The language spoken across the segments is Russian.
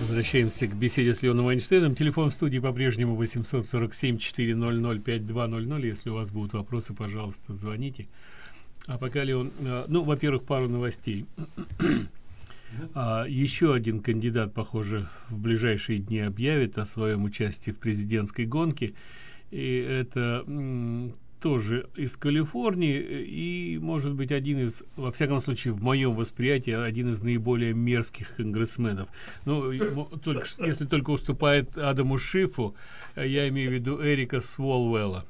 Возвращаемся к беседе с Леоном Эйнштейном. Телефон в студии по-прежнему 847-400-5200. Если у вас будут вопросы, пожалуйста, звоните. А пока, Леон, э, ну, во-первых, пару новостей. А, еще один кандидат, похоже, в ближайшие дни объявит о своем участии в президентской гонке. И это тоже из Калифорнии и, может быть, один из, во всяком случае, в моем восприятии, один из наиболее мерзких конгрессменов. Ну, только, если только уступает Адаму Шифу, я имею в виду Эрика Сволвелла.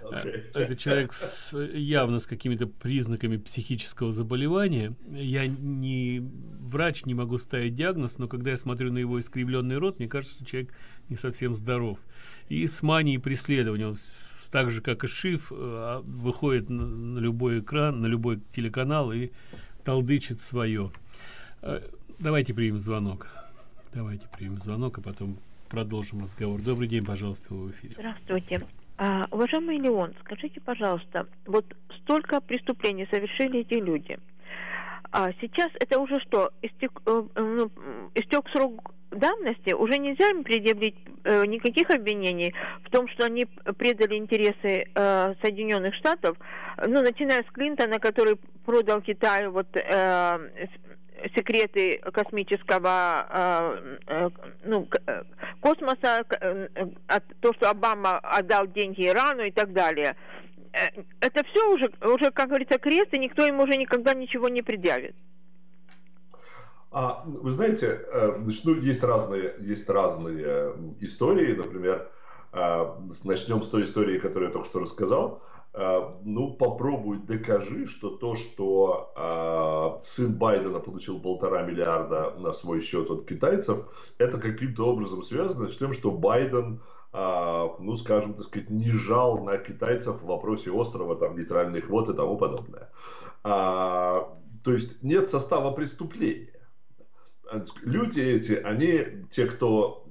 Okay. Это человек с, явно с какими-то признаками психического заболевания. Я не врач, не могу ставить диагноз, но когда я смотрю на его искривленный рот, мне кажется, что человек не совсем здоров. И с манией преследования. Он так же, как и Шиф, э, выходит на, любой экран, на любой телеканал и толдычит свое. Э, давайте примем звонок. Давайте примем звонок, а потом продолжим разговор. Добрый день, пожалуйста, в эфире. Здравствуйте. А, уважаемый Леон, скажите, пожалуйста, вот столько преступлений совершили эти люди. А сейчас это уже что, истек, э, ну, истек срок давности, уже нельзя им предъявить э, никаких обвинений в том, что они предали интересы э, Соединенных Штатов, ну, начиная с Клинтона, который продал Китаю вот э, секреты космического э, э, ну, э, космоса, э, то, что Обама отдал деньги Ирану и так далее. Это все уже, уже, как говорится, крест, и никто ему уже никогда ничего не предъявит. А, вы знаете, э, ну, есть разные, есть разные истории, например, э, начнем с той истории, которую я только что рассказал. Э, ну, попробуй докажи, что то, что сын Байдена получил полтора миллиарда на свой счет от китайцев, это каким-то образом связано с тем, что Байден ну, скажем, так сказать, не жал на китайцев в вопросе острова, там, нейтральных вод и тому подобное. А, то есть нет состава преступления люди эти, они, те, кто,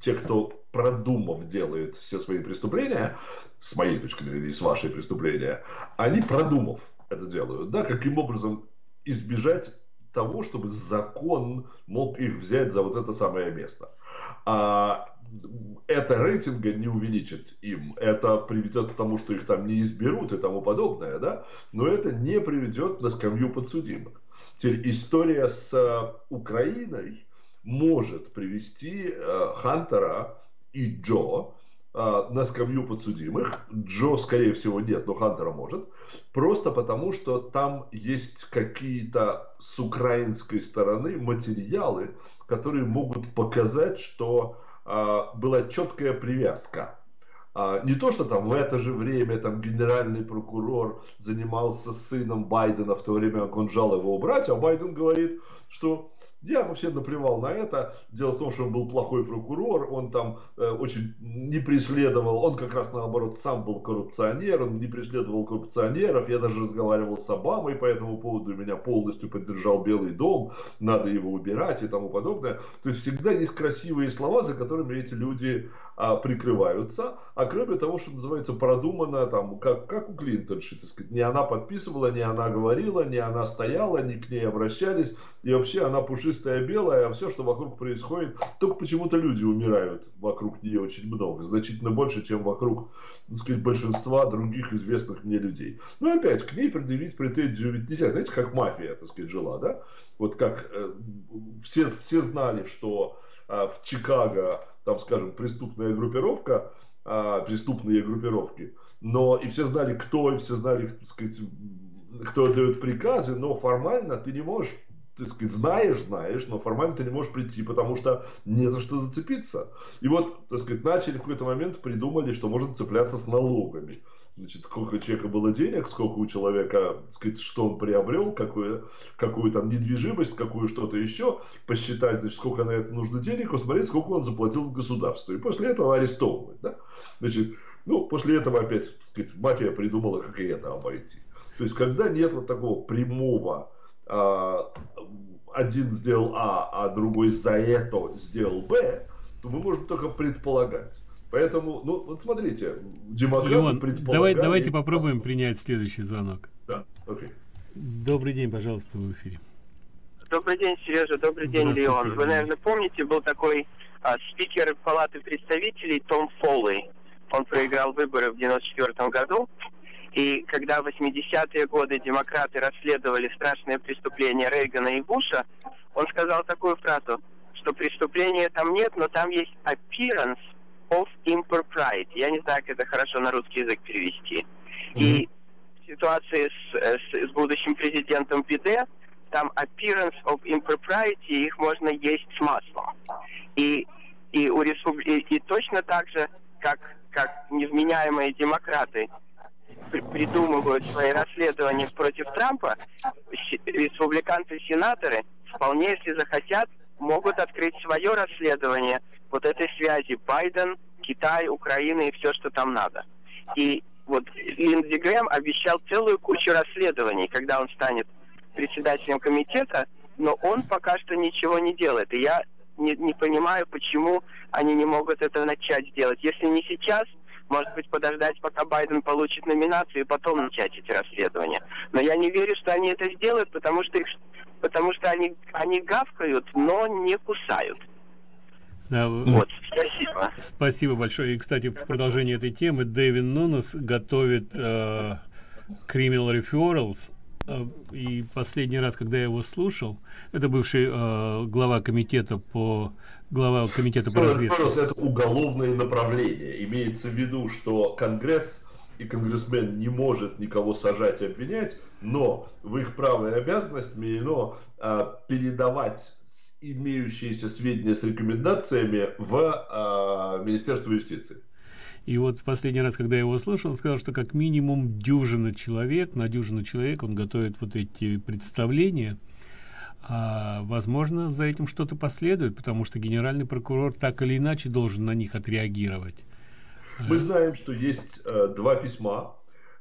те, кто продумав делает все свои преступления, с моей точки зрения, и с вашей преступления, они продумав это делают, да, каким образом избежать того, чтобы закон мог их взять за вот это самое место. А это рейтинга не увеличит им, это приведет к тому, что их там не изберут и тому подобное, да, но это не приведет на скамью подсудимых. Теперь история с э, Украиной может привести э, Хантера и Джо э, на скамью подсудимых. Джо, скорее всего, нет, но Хантера может. Просто потому, что там есть какие-то с украинской стороны материалы, которые могут показать, что была четкая привязка. а, не то, что там в это же время там генеральный прокурор занимался сыном Байдена в то время, как он жал его убрать, а Байден говорит, что я вообще наплевал на это. Дело в том, что он был плохой прокурор, он там э, очень не преследовал, он как раз наоборот сам был коррупционер, он не преследовал коррупционеров, я даже разговаривал с Обамой по этому поводу, меня полностью поддержал Белый дом, надо его убирать и тому подобное. То есть всегда есть красивые слова, за которыми эти люди а, прикрываются, а кроме того, что называется продумано, там, как, как у Клинтонши, так сказать, не она подписывала, не она говорила, не она стояла, не к ней обращались, и вообще она пушистая белая, а все, что вокруг происходит, только почему-то люди умирают вокруг нее очень много, значительно больше, чем вокруг, так сказать, большинства других известных мне людей. Ну, опять, к ней предъявить претензию ведь нельзя, знаете, как мафия, так сказать, жила, да? Вот как э, все, все знали, что э, в Чикаго там, скажем, преступная группировка, а, преступные группировки, но и все знали, кто, и все знали, так сказать, кто отдает приказы, но формально ты не можешь ты сказать, знаешь, знаешь, но формально ты не можешь прийти, потому что не за что зацепиться. И вот, так сказать, начали в какой-то момент придумали, что можно цепляться с налогами значит, сколько у человека было денег, сколько у человека, сказать, что он приобрел, какую, какую там недвижимость, какую что-то еще, посчитать, значит, сколько на это нужно денег, посмотреть, сколько он заплатил государству. И после этого арестовывать. Да? Значит, ну, после этого опять, сказать, мафия придумала, как и это обойти. То есть, когда нет вот такого прямого, а, один сделал А, а другой за это сделал Б, то мы можем только предполагать. Поэтому, ну, вот смотрите, демократы Леон, давай, давайте попробуем принять следующий звонок. Да, окей. Добрый день, пожалуйста, в эфире. Добрый день, Сережа. Добрый день, Леон. Вы, наверное, помните, был такой а, спикер Палаты представителей Том Фоллey. Он проиграл выборы в 94 году. И когда в 80-е годы демократы расследовали страшные преступления Рейгана и Буша, он сказал такую фразу, что преступления там нет, но там есть appearance of impropriety. Я не знаю, как это хорошо на русский язык перевести. Mm-hmm. И в ситуации с, с, с будущим президентом Пиде, там appearance of impropriety, их можно есть с маслом. И, и, у респуб... и, и точно так же, как, как невменяемые демократы придумывают свои расследования против Трампа, республиканцы-сенаторы вполне, если захотят, могут открыть свое расследование вот этой связи Байден, Китай, Украина и все, что там надо. И вот Линдзи Грэм обещал целую кучу расследований, когда он станет председателем комитета, но он пока что ничего не делает. И я не, не понимаю, почему они не могут это начать делать. Если не сейчас, может быть, подождать, пока Байден получит номинацию, и потом начать эти расследования. Но я не верю, что они это сделают, потому что их потому что они, они гавкают, но не кусают. Да, вот, спасибо. Спасибо большое. И, кстати, в продолжении этой темы Дэвид Нунес готовит э, Criminal Referrals. Э, и последний раз, когда я его слушал, это бывший э, глава комитета по глава комитета по разведке. Это уголовное направление. Имеется в виду, что Конгресс и конгрессмен не может никого сажать и обвинять, но в их право и обязанность вменено а, передавать имеющиеся сведения с рекомендациями в а, Министерство юстиции. И вот в последний раз, когда я его слышал, он сказал, что как минимум дюжина человек, на дюжину человек он готовит вот эти представления. А, возможно, за этим что-то последует, потому что генеральный прокурор так или иначе должен на них отреагировать. Мы знаем, что есть э, два письма.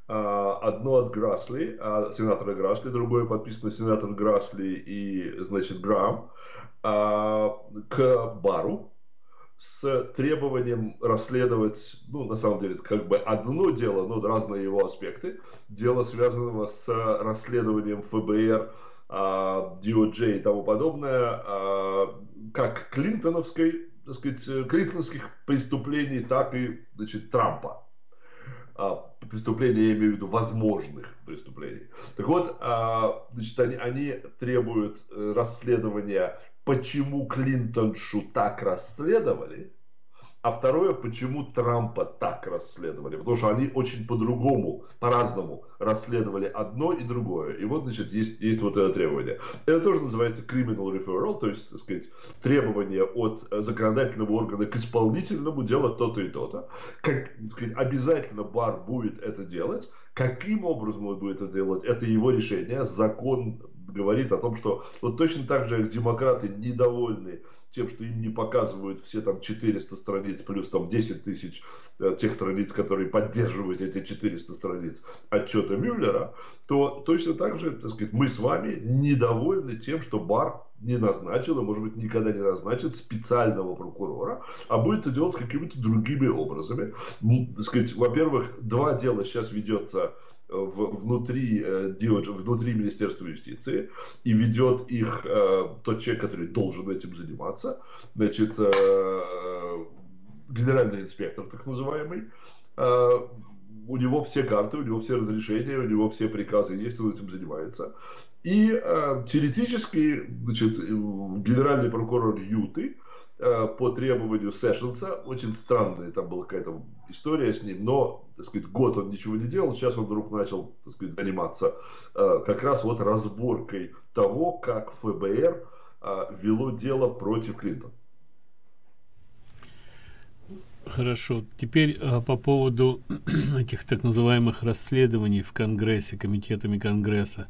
Э, одно от Грасли, э, сенатора Грасли, другое подписано сенатор Грасли и, значит, Грам, э, к Бару с требованием расследовать, ну, на самом деле, это как бы одно дело, но разные его аспекты. Дело, связанного с расследованием ФБР, DOJ и тому подобное, как Клинтоновской так сказать, э, клинтонских преступлений, так и значит, Трампа. А, преступления, я имею в виду возможных преступлений. Так вот, а, значит, они, они требуют э, расследования, почему Клинтоншу так расследовали, а второе, почему Трампа так расследовали. Потому что они очень по-другому, по-разному расследовали одно и другое. И вот, значит, есть, есть вот это требование. Это тоже называется criminal referral, то есть, так сказать, требование от законодательного органа к исполнительному делать то-то и то-то. Как, так сказать, обязательно бар будет это делать. Каким образом он будет это делать, это его решение. Закон говорит о том, что вот точно так же, как демократы недовольны тем, что им не показывают все там 400 страниц плюс там 10 тысяч э, тех страниц, которые поддерживают эти 400 страниц отчета Мюллера, то точно так же, так сказать, мы с вами недовольны тем, что Бар не назначил, и, может быть, никогда не назначит специального прокурора, а будет это делать какими-то другими образами. Ну, так сказать, во-первых, два дела сейчас ведется в, внутри, э, внутри Министерства юстиции и ведет их э, тот человек, который должен этим заниматься, значит, э, генеральный инспектор, так называемый. У него все карты, у него все разрешения, у него все приказы есть, он этим занимается. И э, теоретически, значит, генеральный прокурор Юты по требованию Сэшенса. Очень странная там была какая-то история с ним, но, так сказать, год он ничего не делал, сейчас он вдруг начал, так сказать, заниматься э, как раз вот разборкой того, как ФБР э, вело дело против Клинтона. Хорошо. Теперь по поводу этих так называемых расследований в Конгрессе, комитетами Конгресса.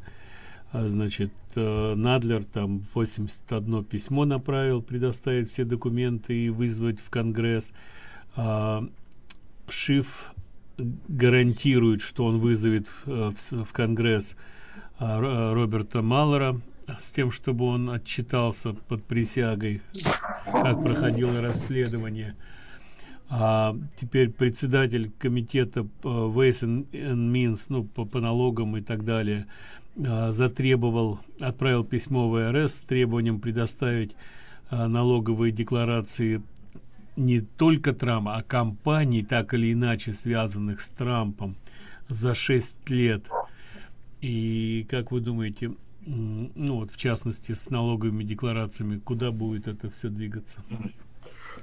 Значит, э, Надлер там 81 письмо направил, предоставить все документы и вызвать в Конгресс. А, Шиф гарантирует, что он вызовет в, э, Конгресс а, Роберта Маллера с тем, чтобы он отчитался под присягой, как проходило расследование. А теперь председатель комитета and Means, ну, по, по налогам и так далее, а, затребовал, отправил письмо в РС с требованием предоставить а, налоговые декларации не только Трампа, а компаний, так или иначе связанных с Трампом за 6 лет. И как вы думаете, ну вот в частности с налоговыми декларациями, куда будет это все двигаться?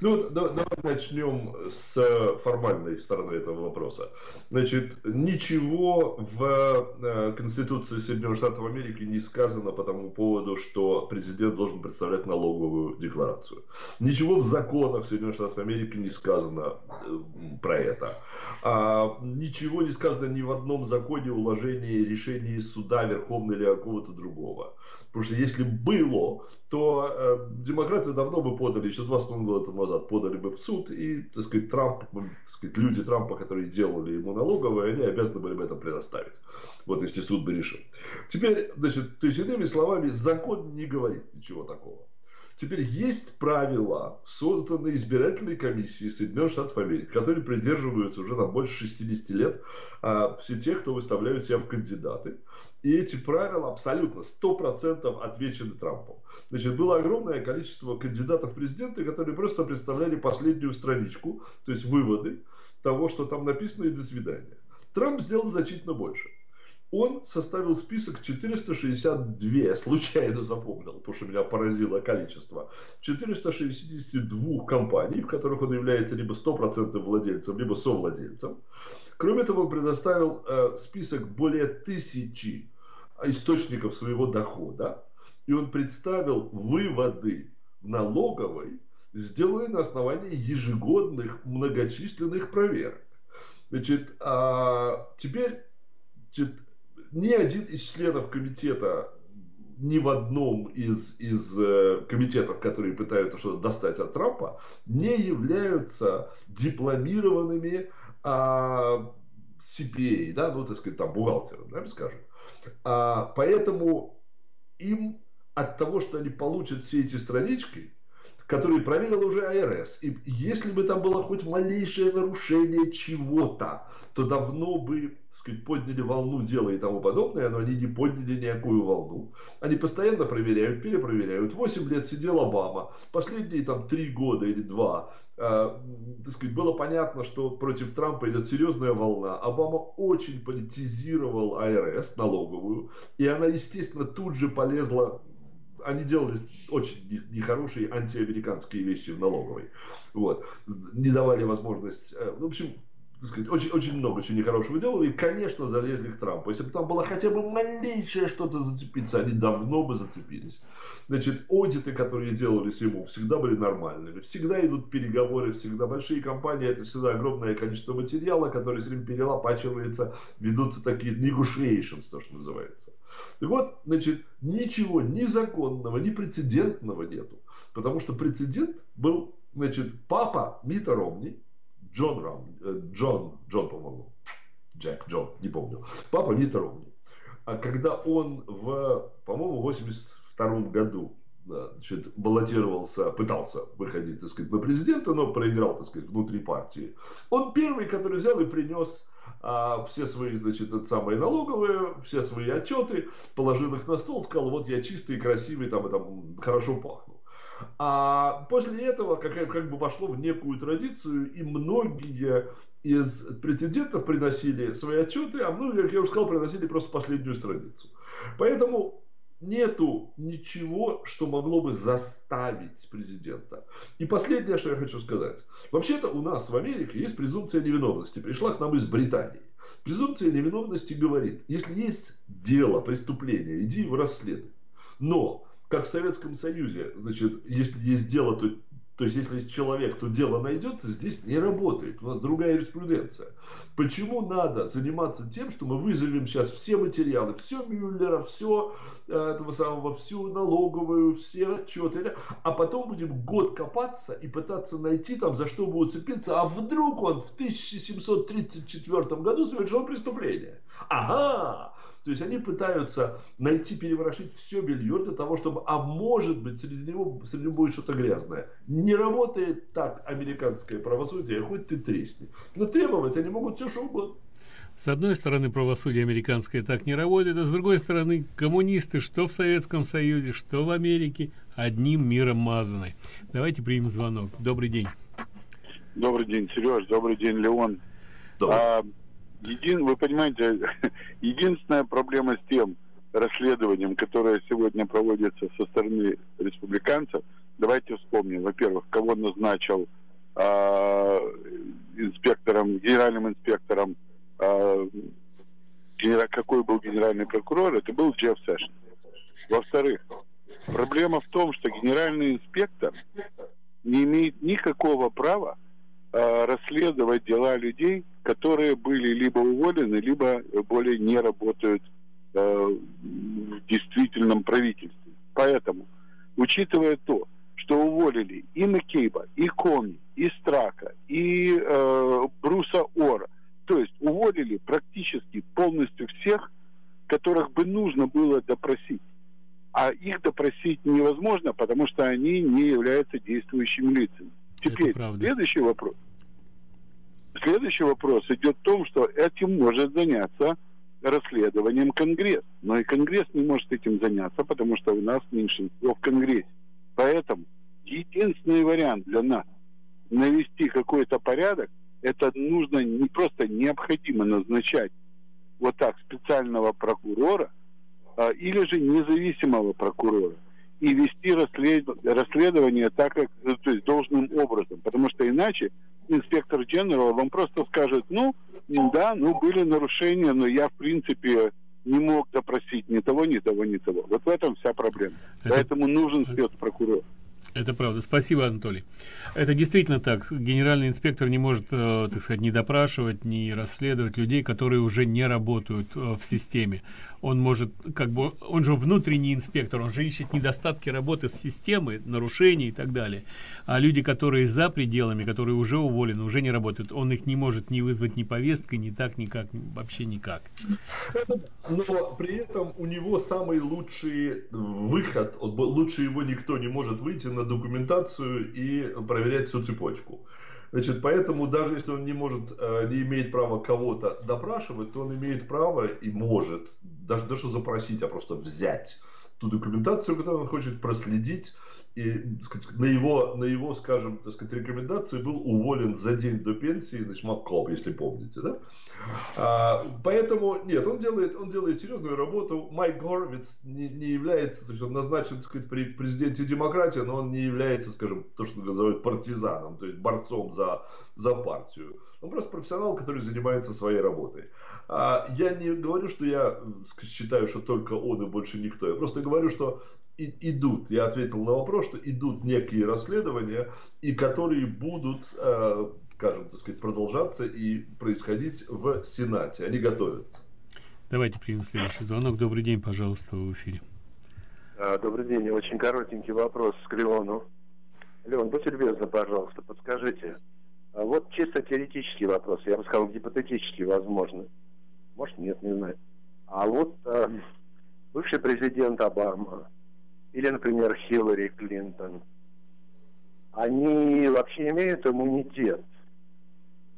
Ну, да, давай начнем с формальной стороны этого вопроса. Значит, ничего в э, Конституции Соединенных Штатов Америки не сказано по тому поводу, что президент должен представлять налоговую декларацию. Ничего в законах Соединенных Штатов Америки не сказано э, про это. А, ничего не сказано ни в одном законе, уложении, решении суда, Верховного или какого-то другого. Потому что если было, то э, демократы давно бы подали, еще два с половиной года назад, подали бы в суд, и, так сказать, Трамп, так сказать, люди Трампа, которые делали ему налоговые, они обязаны были бы это предоставить. Вот если суд бы решил. Теперь, значит, то есть, иными словами, закон не говорит ничего такого. Теперь есть правила, созданные избирательной комиссией Соединенных Штатов Америки, которые придерживаются уже там больше 60 лет а, все те, кто выставляют себя в кандидаты. И эти правила абсолютно 100% отвечены Трампом. Значит, было огромное количество кандидатов в президенты, которые просто представляли последнюю страничку, то есть выводы того, что там написано, и до свидания. Трамп сделал значительно больше он составил список 462, случайно запомнил, потому что меня поразило количество, 462 компаний, в которых он является либо 100% владельцем, либо совладельцем. Кроме того, он предоставил э, список более тысячи источников своего дохода, и он представил выводы налоговой, сделанные на основании ежегодных многочисленных проверок. Значит, а теперь ни один из членов комитета ни в одном из, из э, комитетов, которые пытаются что-то достать от Трампа, не являются дипломированными а, CPA, да, ну, так сказать, там, бухгалтером, да, скажем. А, поэтому им от того, что они получат все эти странички, которые проверил уже АРС, и если бы там было хоть малейшее нарушение чего-то, то давно бы, так сказать, подняли волну дела и тому подобное, но они не подняли никакую волну. Они постоянно проверяют, перепроверяют. Восемь лет сидел Обама, последние там три года или два, э, так сказать, было понятно, что против Трампа идет серьезная волна. Обама очень политизировал АРС, налоговую, и она, естественно, тут же полезла они делали очень нехорошие антиамериканские вещи в налоговой. Вот. Не давали возможность... Э, в общем, так сказать, очень, очень много чего нехорошего делали, и, конечно, залезли к Трампу. Если бы там было хотя бы малейшее что-то зацепиться, они давно бы зацепились. Значит, аудиты, которые делались ему, всегда были нормальными. Всегда идут переговоры, всегда большие компании, это всегда огромное количество материала, который с ним перелопачивается, ведутся такие negotiations, то, что называется. И вот, значит, ничего ни законного, ни прецедентного нету. Потому что прецедент был, значит, папа Мита Ромни, Джон Рам, э, Джон, Джон, по-моему, Джек, Джон, не помню, папа Мита Ромни. А когда он в, по-моему, 82 году значит, баллотировался, пытался выходить, так сказать, на президента, но проиграл, так сказать, внутри партии. Он первый, который взял и принес а, все свои, значит, это самые налоговые, все свои отчеты, положил их на стол, сказал, вот я чистый, красивый, там, и там хорошо пахну. А после этого как, как бы вошло в некую традицию, и многие из претендентов приносили свои отчеты, а многие, как я уже сказал, приносили просто последнюю страницу. Поэтому нету ничего, что могло бы заставить президента. И последнее, что я хочу сказать. Вообще-то у нас в Америке есть презумпция невиновности. Пришла к нам из Британии. Презумпция невиновности говорит, если есть дело, преступление, иди его расследуй. Но как в Советском Союзе, значит, если есть дело, то, то есть если человек, то дело найдется, здесь не работает. У нас другая юриспруденция. Почему надо заниматься тем, что мы вызовем сейчас все материалы, все Мюллера, все э, этого самого, всю налоговую, все отчеты, а потом будем год копаться и пытаться найти там, за что бы уцепиться, а вдруг он в 1734 году совершил преступление. Ага, то есть они пытаются найти, переворошить все белье для того, чтобы, а может быть, среди него, среди него будет что-то грязное. Не работает так американское правосудие, хоть ты тресни. Но требовать они могут все, что угодно. С одной стороны, правосудие американское так не работает, а с другой стороны, коммунисты, что в Советском Союзе, что в Америке, одним миром мазаны. Давайте примем звонок. Добрый день. Добрый день, Сереж. Добрый день, Леон. А, един, вы понимаете, единственная проблема с тем расследованием, которое сегодня проводится со стороны республиканцев, давайте вспомним, во-первых, кого назначил а, инспектором, генеральным инспектором, а, генера, какой был генеральный прокурор, это был Джефф Сэшн. Во-вторых, проблема в том, что генеральный инспектор не имеет никакого права расследовать дела людей, которые были либо уволены, либо более не работают а, в действительном правительстве. Поэтому, учитывая то, что уволили и Маккейба, и Коми, и Страка, и э, Бруса Ора. То есть уволили практически полностью всех, которых бы нужно было допросить. А их допросить невозможно, потому что они не являются действующими лицами. Теперь следующий вопрос. Следующий вопрос идет в том, что этим может заняться расследованием Конгресс. Но и Конгресс не может этим заняться, потому что у нас меньшинство в Конгрессе. Поэтому единственный вариант для нас навести какой-то порядок, это нужно не просто необходимо назначать вот так специального прокурора а, или же независимого прокурора и вести расслед... расследование так, как, ну, то есть должным образом, потому что иначе инспектор Дженерал вам просто скажет, ну, да, ну, были нарушения, но я, в принципе, не мог допросить ни того, ни того, ни того. Вот в этом вся проблема. Это... Поэтому нужен спецпрокурор. Это правда. Спасибо, Анатолий. Это действительно так. Генеральный инспектор не может, э, так сказать, не допрашивать, не расследовать людей, которые уже не работают э, в системе. Он может, как бы, он же внутренний инспектор, он же ищет недостатки работы с системой, нарушений и так далее. А люди, которые за пределами, которые уже уволены, уже не работают, он их не может не вызвать ни повесткой, ни так, никак, вообще никак. Но при этом у него самый лучший выход, лучше его никто не может выйти на документацию и проверять всю цепочку. Значит, поэтому даже если он не может, э, не имеет права кого-то допрашивать, то он имеет право и может даже, даже запросить, а просто взять ту документацию, которую он хочет проследить, и сказать, на его, на его, скажем, так сказать, рекомендации был уволен за день до пенсии, значит, Маккоп, если помните, да? А, поэтому, нет, он делает, он делает серьезную работу. Майк Горвиц не, не является, то есть он назначен, так сказать, при президенте демократии, но он не является, скажем, то, что называют партизаном, то есть борцом за, за партию. Он просто профессионал, который занимается своей работой. А, я не говорю, что я считаю, что только он и больше никто. Я просто говорю, что и, идут, я ответил на вопрос, что идут некие расследования, и которые будут, э, скажем, так сказать, продолжаться и происходить в Сенате. Они готовятся. Давайте примем следующий звонок. Добрый день, пожалуйста, в эфире. А, добрый день. Очень коротенький вопрос к Леону. Леон, будьте любезны, пожалуйста, подскажите. А вот чисто теоретический вопрос, я бы сказал, гипотетический, возможно. Может, нет, не знаю. А вот э, бывший президент Обама, или, например, Хиллари Клинтон, они вообще имеют иммунитет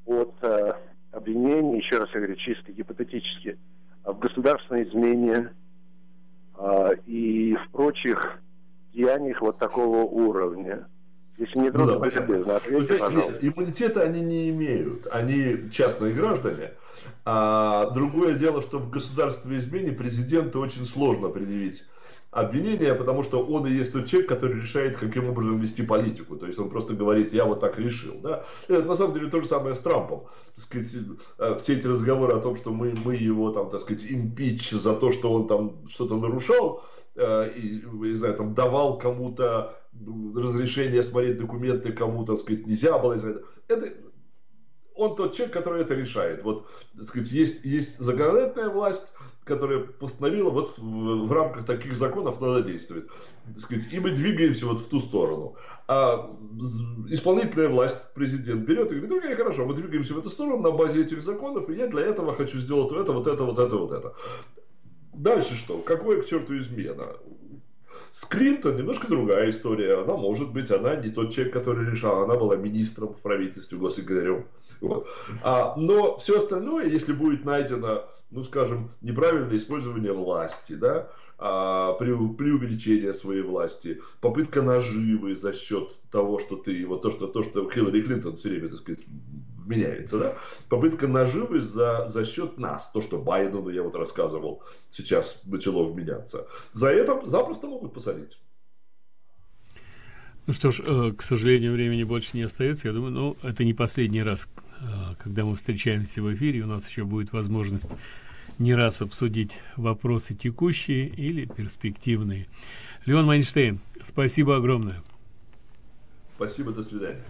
от э, обвинений, еще раз я говорю, чисто гипотетически, в государственной измене э, и в прочих деяниях вот такого уровня. Если не трудно, ну, да, любезно, ответьте, пожалуйста. Иммунитета они не имеют. Они частные граждане. А другое дело, что в государственной измене президенту очень сложно предъявить обвинения, потому что он и есть тот человек, который решает, каким образом вести политику. То есть он просто говорит, я вот так решил. Да? Это на самом деле то же самое с Трампом. Так сказать, э, все эти разговоры о том, что мы, мы его там, так сказать, импич за то, что он там что-то нарушал, э, и, не знаю, там давал кому-то разрешение смотреть документы, кому, так сказать, нельзя было. Это, он тот человек, который это решает. Вот, так сказать, есть, есть законодательная власть, которая постановила, вот в, в рамках таких законов надо действовать. Так сказать, и мы двигаемся вот в ту сторону. А исполнительная власть, президент берет и говорит, окей, хорошо, мы двигаемся в эту сторону на базе этих законов, и я для этого хочу сделать это, вот это, вот это, вот это. Дальше что? Какое к черту измена? С Клинтон немножко другая история. Она может быть, она не тот человек, который решал, она была министром в правительстве, госсекретарем. Вот. А, но все остальное, если будет найдено, ну скажем, неправильное использование власти, да, а, при, увеличении своей власти, попытка наживы за счет того, что ты, вот то, что, то, что Хиллари Клинтон все время, так сказать, вменяется, да, попытка наживы за, за счет нас, то, что Байдену, я вот рассказывал, сейчас начало вменяться, за это запросто могут посадить. Ну что ж, э, к сожалению, времени больше не остается. Я думаю, ну, это не последний раз, э, когда мы встречаемся в эфире. У нас еще будет возможность не раз обсудить вопросы текущие или перспективные. Леон Майнштейн, спасибо огромное. Спасибо, до свидания.